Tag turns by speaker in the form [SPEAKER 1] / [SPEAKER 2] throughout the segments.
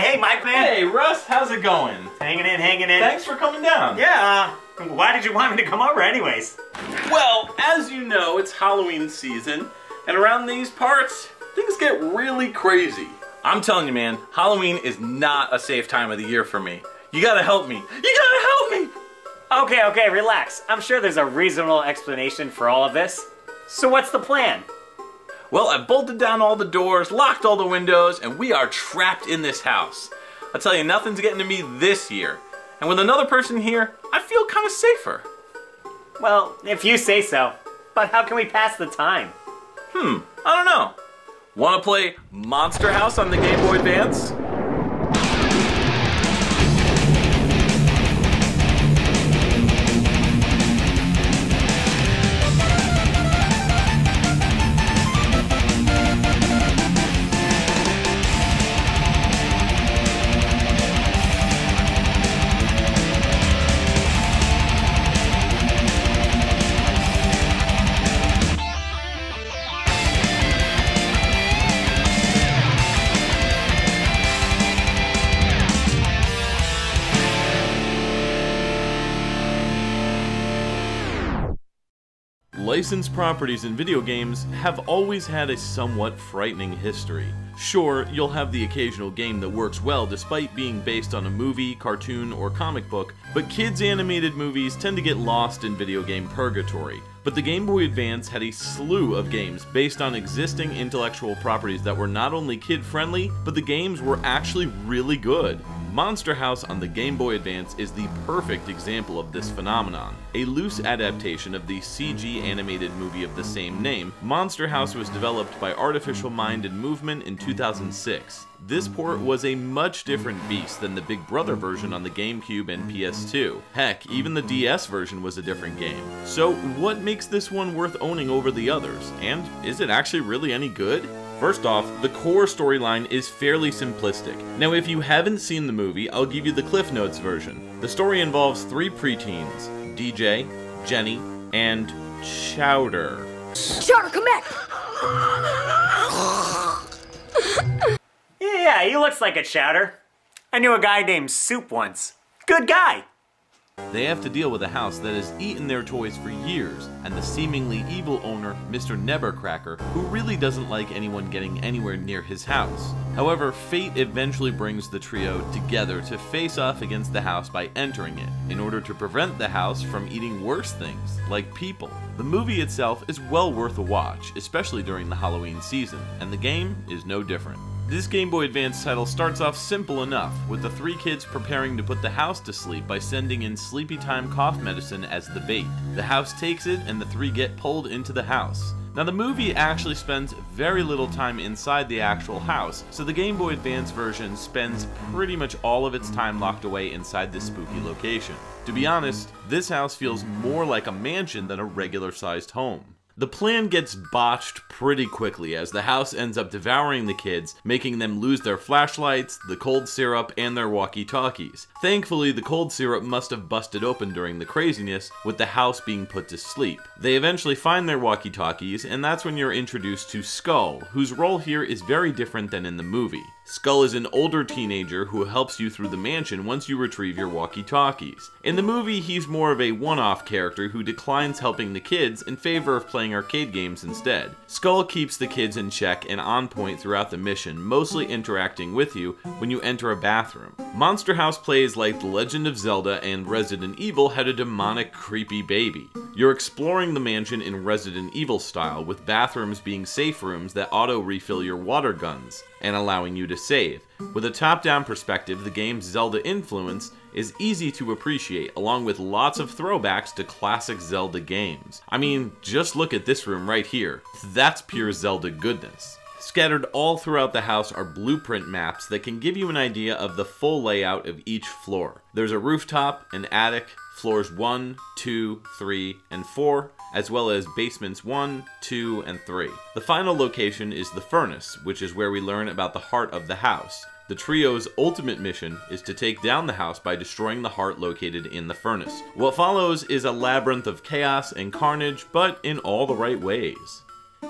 [SPEAKER 1] hey, Mike, man.
[SPEAKER 2] Hey, Russ, how's it going?
[SPEAKER 1] Hanging in, hanging in.
[SPEAKER 2] Thanks for coming down.
[SPEAKER 1] Yeah, uh, why did you want me to come over anyways?
[SPEAKER 2] Well, as you know, it's Halloween season, and around these parts, things get really crazy. I'm telling you, man, Halloween is not a safe time of the year for me. You gotta help me. You gotta help me!
[SPEAKER 1] Okay, okay, relax. I'm sure there's a reasonable explanation for all of this. So what's the plan?
[SPEAKER 2] Well, I bolted down all the doors, locked all the windows, and we are trapped in this house. I tell you, nothing's getting to me this year. And with another person here, I feel kind of safer.
[SPEAKER 1] Well, if you say so. But how can we pass the time?
[SPEAKER 2] Hmm, I don't know. Want to play Monster House on the Game Boy Advance? Licensed properties in video games have always had a somewhat frightening history. Sure, you'll have the occasional game that works well despite being based on a movie, cartoon, or comic book, but kids' animated movies tend to get lost in video game purgatory. But the Game Boy Advance had a slew of games based on existing intellectual properties that were not only kid friendly, but the games were actually really good. Monster House on the Game Boy Advance is the perfect example of this phenomenon. A loose adaptation of the CG animated movie of the same name, Monster House was developed by Artificial Mind and Movement in 2006. This port was a much different beast than the Big Brother version on the GameCube and PS2. Heck, even the DS version was a different game. So what makes this one worth owning over the others? And is it actually really any good? First off, the core storyline is fairly simplistic. Now if you haven't seen the movie, I'll give you the Cliff Notes version. The story involves three preteens, DJ, Jenny, and Chowder.
[SPEAKER 3] Chowder, come back!
[SPEAKER 1] Yeah, he looks like a chowder. I knew a guy named Soup once. Good guy.
[SPEAKER 2] They have to deal with a house that has eaten their toys for years, and the seemingly evil owner, Mr. Nebbercracker, who really doesn't like anyone getting anywhere near his house. However, fate eventually brings the trio together to face off against the house by entering it, in order to prevent the house from eating worse things, like people. The movie itself is well worth a watch, especially during the Halloween season, and the game is no different. This Game Boy Advance title starts off simple enough, with the three kids preparing to put the house to sleep by sending in sleepy time cough medicine as the bait. The house takes it, and the three get pulled into the house. Now the movie actually spends very little time inside the actual house, so the Game Boy Advance version spends pretty much all of its time locked away inside this spooky location. To be honest, this house feels more like a mansion than a regular sized home. The plan gets botched pretty quickly as the house ends up devouring the kids, making them lose their flashlights, the cold syrup, and their walkie-talkies. Thankfully, the cold syrup must have busted open during the craziness, with the house being put to sleep. They eventually find their walkie-talkies, and that's when you're introduced to Skull, whose role here is very different than in the movie. Skull is an older teenager who helps you through the mansion once you retrieve your walkie-talkies. In the movie, he's more of a one-off character who declines helping the kids in favor of playing arcade games instead. Skull keeps the kids in check and on point throughout the mission, mostly interacting with you when you enter a bathroom. Monster House plays like The Legend of Zelda and Resident Evil had a demonic, creepy baby. You're exploring the mansion in Resident Evil style, with bathrooms being safe rooms that auto-refill your water guns, and allowing you to save. With a top-down perspective, the game's Zelda influence is easy to appreciate, along with lots of throwbacks to classic Zelda games. I mean, just look at this room right here. That's pure Zelda goodness. Scattered all throughout the house are blueprint maps that can give you an idea of the full layout of each floor. There's a rooftop, an attic, floors 1, 2, 3, and 4, as well as basements 1, 2, and 3. The final location is the furnace, which is where we learn about the heart of the house. The trio's ultimate mission is to take down the house by destroying the heart located in the furnace. What follows is a labyrinth of chaos and carnage, but in all the right ways.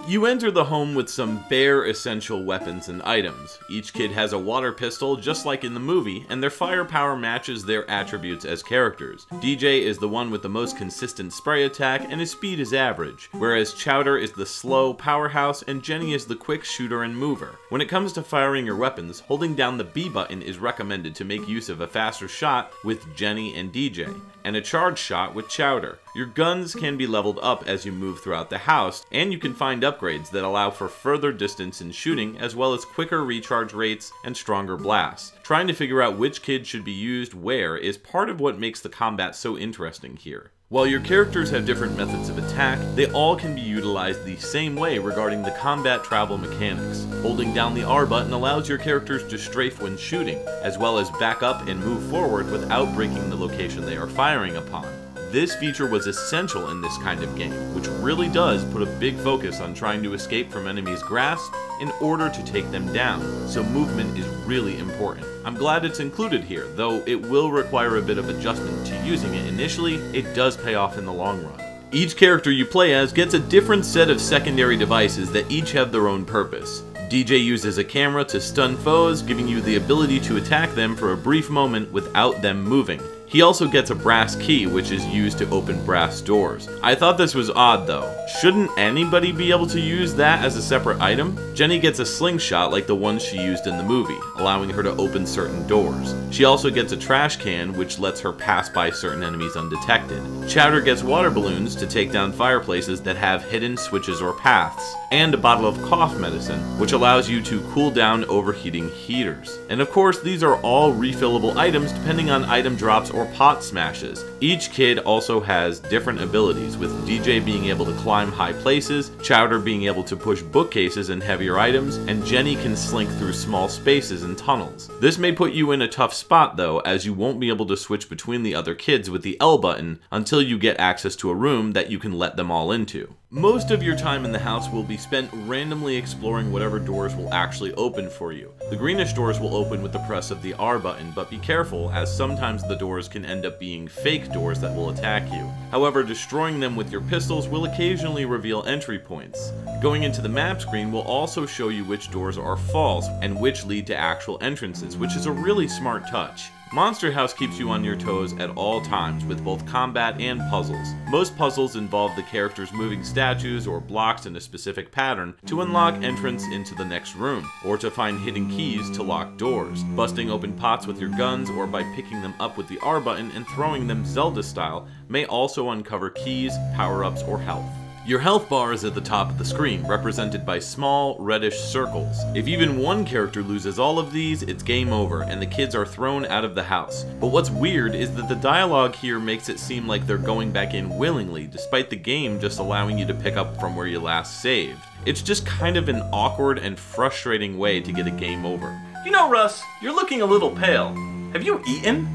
[SPEAKER 2] You enter the home with some bare essential weapons and items. Each kid has a water pistol just like in the movie, and their firepower matches their attributes as characters. DJ is the one with the most consistent spray attack, and his speed is average, whereas Chowder is the slow powerhouse and Jenny is the quick shooter and mover. When it comes to firing your weapons, holding down the B button is recommended to make use of a faster shot with Jenny and DJ, and a charge shot with Chowder. Your guns can be leveled up as you move throughout the house, and you can find upgrades that allow for further distance in shooting, as well as quicker recharge rates and stronger blasts. Trying to figure out which kid should be used where is part of what makes the combat so interesting here. While your characters have different methods of attack, they all can be utilized the same way regarding the combat travel mechanics. Holding down the R button allows your characters to strafe when shooting, as well as back up and move forward without breaking the location they are firing upon. This feature was essential in this kind of game, which really does put a big focus on trying to escape from enemies' grasp in order to take them down, so movement is really important. I'm glad it's included here, though it will require a bit of adjustment to using it initially, it does pay off in the long run. Each character you play as gets a different set of secondary devices that each have their own purpose. DJ uses a camera to stun foes, giving you the ability to attack them for a brief moment without them moving. He also gets a brass key, which is used to open brass doors. I thought this was odd though. Shouldn't anybody be able to use that as a separate item? Jenny gets a slingshot like the one she used in the movie, allowing her to open certain doors. She also gets a trash can, which lets her pass by certain enemies undetected. Chowder gets water balloons to take down fireplaces that have hidden switches or paths, and a bottle of cough medicine, which allows you to cool down overheating heaters. And of course, these are all refillable items depending on item drops or pot smashes. Each kid also has different abilities, with DJ being able to climb high places, Chowder being able to push bookcases and heavier items, and Jenny can slink through small spaces and tunnels. This may put you in a tough spot though, as you won't be able to switch between the other kids with the L button until you get access to a room that you can let them all into. Most of your time in the house will be spent randomly exploring whatever doors will actually open for you. The greenish doors will open with the press of the R button, but be careful as sometimes the doors can end up being fake doors that will attack you. However, destroying them with your pistols will occasionally reveal entry points. Going into the map screen will also show you which doors are false and which lead to actual entrances, which is a really smart touch. Monster House keeps you on your toes at all times with both combat and puzzles. Most puzzles involve the characters moving statues or blocks in a specific pattern to unlock entrance into the next room, or to find hidden keys to lock doors. Busting open pots with your guns or by picking them up with the R button and throwing them Zelda style may also uncover keys, power-ups, or health. Your health bar is at the top of the screen, represented by small, reddish circles. If even one character loses all of these, it's game over, and the kids are thrown out of the house. But what's weird is that the dialogue here makes it seem like they're going back in willingly, despite the game just allowing you to pick up from where you last saved. It's just kind of an awkward and frustrating way to get a game over.
[SPEAKER 3] You know, Russ, you're looking a little pale. Have you eaten?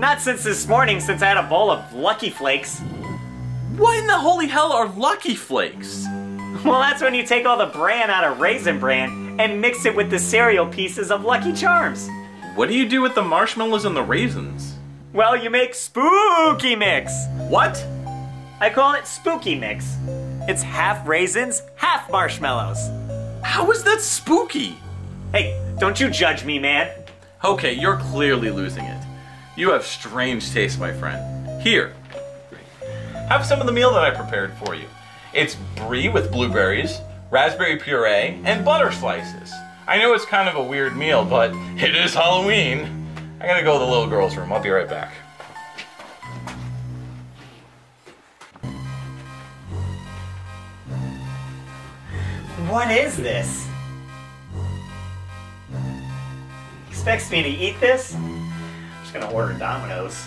[SPEAKER 1] Not since this morning, since I had a bowl of Lucky Flakes.
[SPEAKER 3] What in the holy hell are Lucky Flakes?
[SPEAKER 1] Well, that's when you take all the bran out of Raisin Bran and mix it with the cereal pieces of Lucky Charms.
[SPEAKER 3] What do you do with the marshmallows and the raisins?
[SPEAKER 1] Well, you make Spooky Mix.
[SPEAKER 3] What?
[SPEAKER 1] I call it Spooky Mix. It's half raisins, half marshmallows.
[SPEAKER 3] How is that spooky?
[SPEAKER 1] Hey, don't you judge me, man.
[SPEAKER 3] Okay, you're clearly losing it. You have strange taste, my friend. Here, have some of the meal that I prepared for you. It's brie with blueberries, raspberry puree, and butter slices. I know it's kind of a weird meal, but it is Halloween. I gotta go to the little girl's room. I'll be right back.
[SPEAKER 1] What is this? Expects me to eat this? I'm just gonna order Domino's.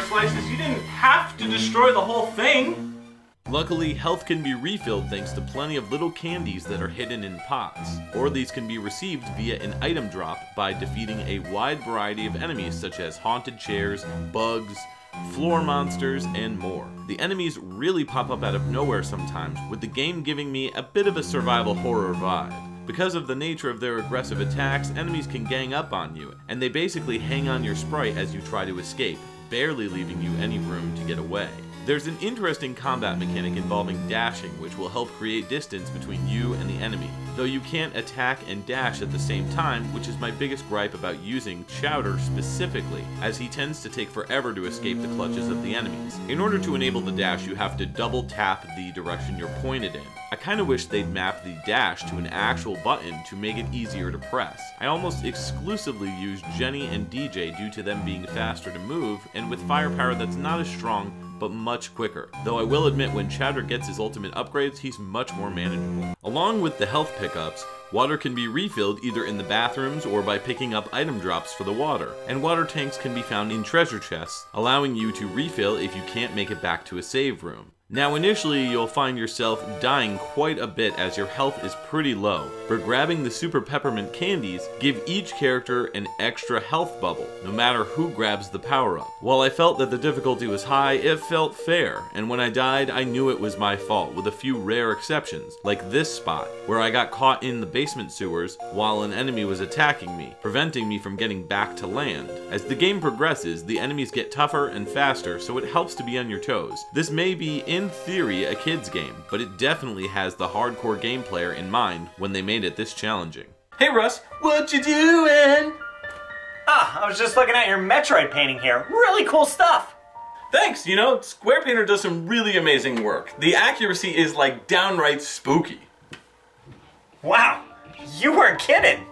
[SPEAKER 3] Slices, you didn't have to destroy the whole thing.
[SPEAKER 2] Luckily, health can be refilled thanks to plenty of little candies that are hidden in pots, or these can be received via an item drop by defeating a wide variety of enemies such as haunted chairs, bugs, floor monsters, and more. The enemies really pop up out of nowhere sometimes, with the game giving me a bit of a survival horror vibe. Because of the nature of their aggressive attacks, enemies can gang up on you, and they basically hang on your sprite as you try to escape, barely leaving you any room to get away. There's an interesting combat mechanic involving dashing, which will help create distance between you and the enemy, though you can't attack and dash at the same time, which is my biggest gripe about using Chowder specifically, as he tends to take forever to escape the clutches of the enemies. In order to enable the dash, you have to double tap the direction you're pointed in. I kinda wish they'd map the dash to an actual button to make it easier to press. I almost exclusively use Jenny and DJ due to them being faster to move, and with firepower that's not as strong, but much quicker. Though I will admit when Chowder gets his ultimate upgrades, he's much more manageable. Along with the health pickups, water can be refilled either in the bathrooms or by picking up item drops for the water, and water tanks can be found in treasure chests, allowing you to refill if you can't make it back to a save room. Now initially you'll find yourself dying quite a bit as your health is pretty low, but grabbing the super peppermint candies give each character an extra health bubble, no matter who grabs the power up. While I felt that the difficulty was high, it felt fair, and when I died I knew it was my fault with a few rare exceptions, like this spot, where I got caught in the basement sewers while an enemy was attacking me, preventing me from getting back to land. As the game progresses, the enemies get tougher and faster, so it helps to be on your toes. This may be in in theory a kid's game, but it definitely has the hardcore game player in mind when they made it this challenging.
[SPEAKER 3] Hey Russ, what you doing?
[SPEAKER 1] Ah, I was just looking at your Metroid painting here. Really cool stuff.
[SPEAKER 3] Thanks, you know, Square Painter does some really amazing work. The accuracy is like downright spooky.
[SPEAKER 1] Wow, you weren't kidding.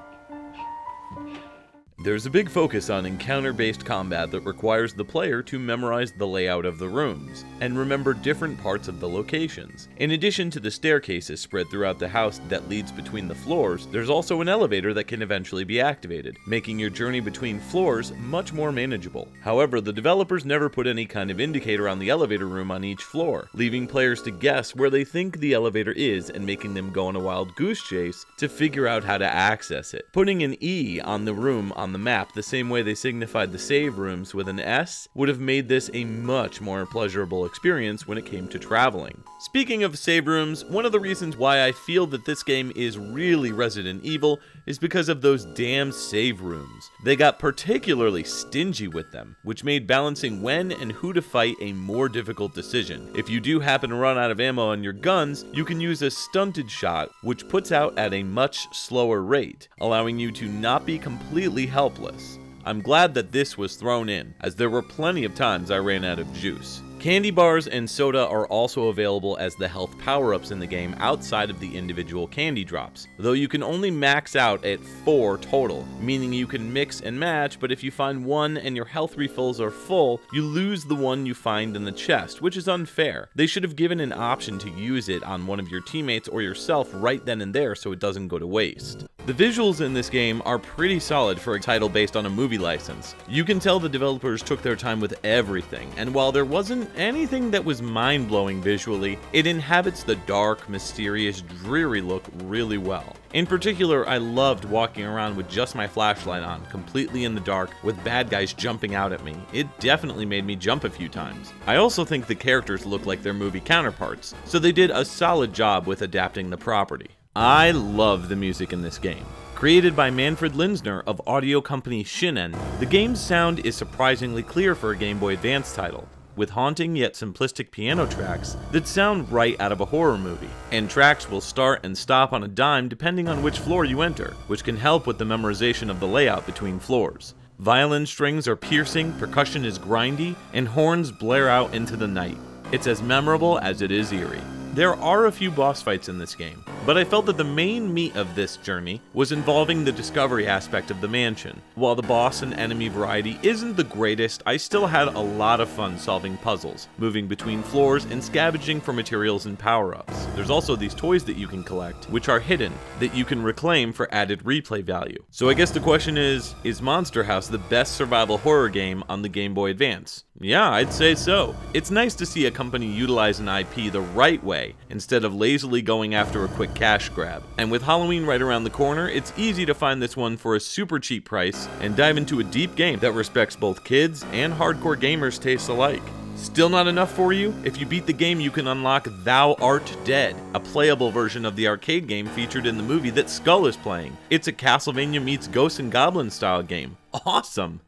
[SPEAKER 2] There's a big focus on encounter-based combat that requires the player to memorize the layout of the rooms, and remember different parts of the locations. In addition to the staircases spread throughout the house that leads between the floors, there's also an elevator that can eventually be activated, making your journey between floors much more manageable. However, the developers never put any kind of indicator on the elevator room on each floor, leaving players to guess where they think the elevator is and making them go on a wild goose chase to figure out how to access it. Putting an E on the room on the map the same way they signified the save rooms with an S would have made this a much more pleasurable experience when it came to traveling. Speaking of save rooms, one of the reasons why I feel that this game is really Resident Evil is because of those damn save rooms. They got particularly stingy with them, which made balancing when and who to fight a more difficult decision. If you do happen to run out of ammo on your guns, you can use a stunted shot, which puts out at a much slower rate, allowing you to not be completely helpless. I'm glad that this was thrown in, as there were plenty of times I ran out of juice. Candy bars and soda are also available as the health power-ups in the game outside of the individual candy drops, though you can only max out at 4 total, meaning you can mix and match, but if you find one and your health refills are full, you lose the one you find in the chest, which is unfair. They should have given an option to use it on one of your teammates or yourself right then and there so it doesn't go to waste. The visuals in this game are pretty solid for a title based on a movie license. You can tell the developers took their time with everything, and while there wasn't anything that was mind-blowing visually, it inhabits the dark, mysterious, dreary look really well. In particular, I loved walking around with just my flashlight on, completely in the dark, with bad guys jumping out at me. It definitely made me jump a few times. I also think the characters look like their movie counterparts, so they did a solid job with adapting the property. I love the music in this game. Created by Manfred Linzner of audio company Shin'en, the game's sound is surprisingly clear for a Game Boy Advance title, with haunting yet simplistic piano tracks that sound right out of a horror movie. And tracks will start and stop on a dime depending on which floor you enter, which can help with the memorization of the layout between floors. Violin strings are piercing, percussion is grindy, and horns blare out into the night. It's as memorable as it is eerie. There are a few boss fights in this game, but I felt that the main meat of this journey was involving the discovery aspect of the mansion. While the boss and enemy variety isn't the greatest, I still had a lot of fun solving puzzles, moving between floors and scavenging for materials and power-ups. There's also these toys that you can collect, which are hidden, that you can reclaim for added replay value. So I guess the question is, is Monster House the best survival horror game on the Game Boy Advance? Yeah, I'd say so. It's nice to see a company utilize an IP the right way, instead of lazily going after a quick cash grab. And with Halloween right around the corner, it's easy to find this one for a super cheap price and dive into a deep game that respects both kids and hardcore gamers' tastes alike. Still not enough for you? If you beat the game, you can unlock Thou Art Dead, a playable version of the arcade game featured in the movie that Skull is playing. It's a Castlevania meets Ghosts and Goblins style game. Awesome!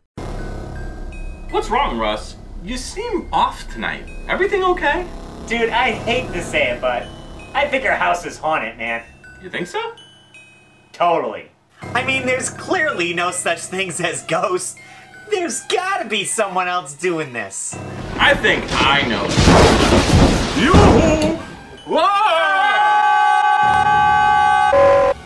[SPEAKER 3] What's wrong, Russ? You seem off tonight. Everything okay?
[SPEAKER 1] Dude, I hate to say it, but I think our house is haunted, man.
[SPEAKER 3] You think so?
[SPEAKER 1] Totally. I mean, there's clearly no such things as ghosts. There's gotta be someone else doing this.
[SPEAKER 3] I think I know.
[SPEAKER 4] Yoo-hoo!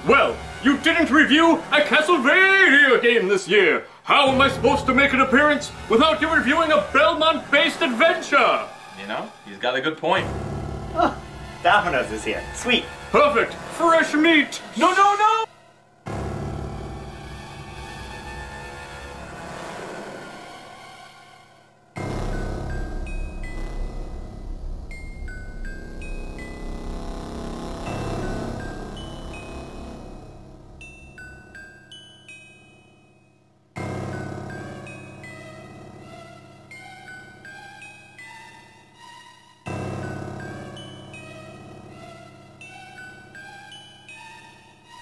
[SPEAKER 4] Well, you didn't review a Castlevania game this year. How am I supposed to make an appearance without you reviewing a Belmont-based adventure?
[SPEAKER 3] You know, he's got a good point.
[SPEAKER 1] Oh, Domino's is here. Sweet.
[SPEAKER 4] Perfect. Fresh meat.
[SPEAKER 3] No, no, no!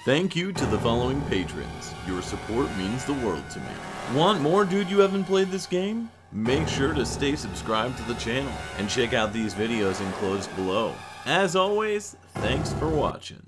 [SPEAKER 2] Thank you to the following patrons. Your support means the world to me. Want more Dude You Haven't Played This Game? Make sure to stay subscribed to the channel and check out these videos enclosed below. As always, thanks for watching.